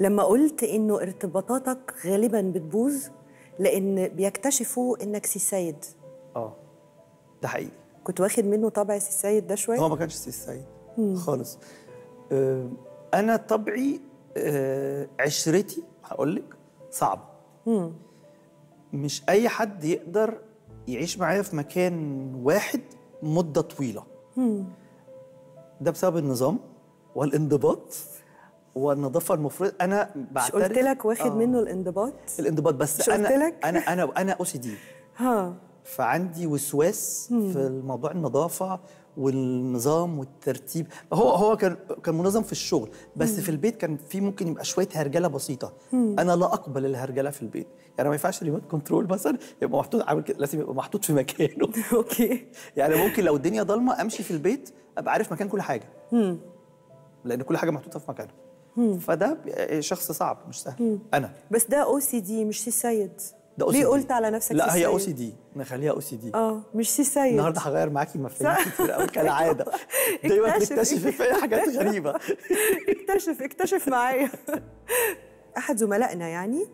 لما قلت إنه ارتباطاتك غالبا بتبوظ لأن بيكتشفوا إنك سي سيد. آه ده حقيقي. كنت واخد منه طبع سي سيد ده شوية؟ هو ما كانش سي السيد خالص. آه، أنا طبعي آه، عشرتي هقول لك صعبه مش أي حد يقدر يعيش معايا في مكان واحد مدة طويلة. ده بسبب النظام والانضباط. والنظافه المفروض أنا مش بعترف؟ قلت لك واخد آه، منه الانضباط؟ الانضباط بس مش أنا قلت لك؟ أنا أنا أنا OCD. ها. فعندي وسواس في الموضوع النظافة والنظام والترتيب. هو هو كان كان منظم في الشغل بس في البيت كان في ممكن يبقى شوية هرجلة بسيطة. أنا لا أقبل الهرجلة في البيت. يعني ما ينفعش remote control مثلا يبقى محطوط عامل كده لازم يبقى محطوط في مكانه. okay. يعني ممكن لو الدنيا ضلمة أمشي في البيت أبقى عارف مكان كل حاجة. لأن كل حاجة محطوطة في مكانها فده شخص صعب مش سهل. أنا. بس ده OCD مش سي سيد. ده ليه OCD. قلت على نفسك لا هي أو؟ سي دي نخليها أو سي دي آه مش سي سيد. النهارده هغير معاكي مفاهيم كتير قوي كالعادة. دايما. بتكتشفي فيا حاجات غريبة. اكتشف اكتشف معايا. أحد زملائنا يعني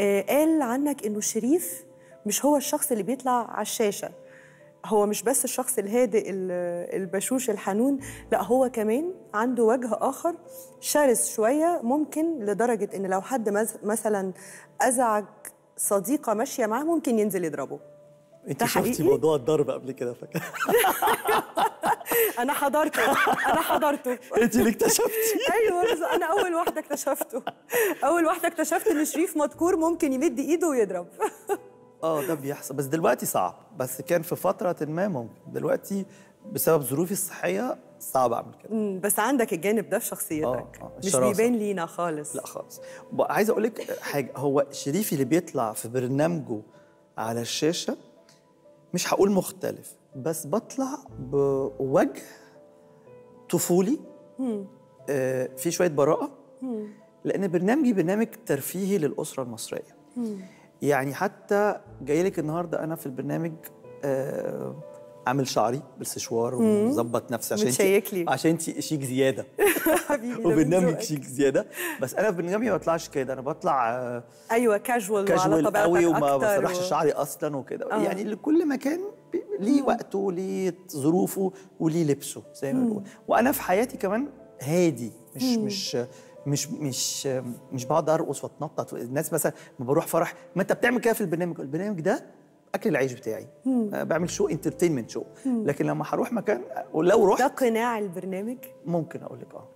آه، قال عنك إنه شريف مش هو الشخص اللي بيطلع على الشاشة. هو مش بس الشخص الهادئ ال- البشوش الحنون لا هو كمان عنده وجه آخر شرس شوية ممكن لدرجة إن لو حد مثلا أزعج صديقة ماشية معاه ممكن ينزل يضربه. انت شفتي؟ موضوع الضرب قبل كده؟ فاكرة؟ أنا حضرته أنا حضرته. انت اللي اكتشفتي أيوه أنا أول واحدة اكتشفته. أول واحدة اكتشفت إن شريف مذكور ممكن يمد إيده ويضرب. آه ده بيحصل. بس دلوقتي صعب. بس كان في فترة ما ممكن. دلوقتي بسبب ظروفي الصحية صعب أعمل كده. بس عندك الجانب ده في شخصيتك. آه، آه، مش. بيبان لينا خالص. لا خالص. عايز أقول لك حاجة. هو شريفي اللي بيطلع في برنامجه على الشاشة مش هقول مختلف بس بطلع بوجه طفولي. آه في شوية براءة. لأن برنامجي برنامج ترفيهي للأسرة المصرية. يعني حتى جاي لك النهارده أنا في البرنامج آه عامل شعري بالسشوار ومظبط نفسي عشان. انت عشان انت شيك زيادة. حبيبي وبرنامج. شيك زيادة. بس أنا في برنامجي ما بطلعش كده أنا بطلع آه، أيوه كاجوال كاجوال قوي وما بسرحش و- شعري أصلا وكده. آه. يعني لكل مكان ليه وقته ليه ظروفه وليه لبسه زي ما بنقول. وأنا في حياتي كمان هادي مش مش مش مش مش بقعد ارقص واتنطط الناس مثلا ما بروح فرح ما انت بتعمل كده في البرنامج. البرنامج ده أكل العيش بتاعي. آه، بعمل شو انترتينمنت شو لكن لما هروح مكان ولو ده رحت قناع البرنامج؟ ممكن أقول لك آه.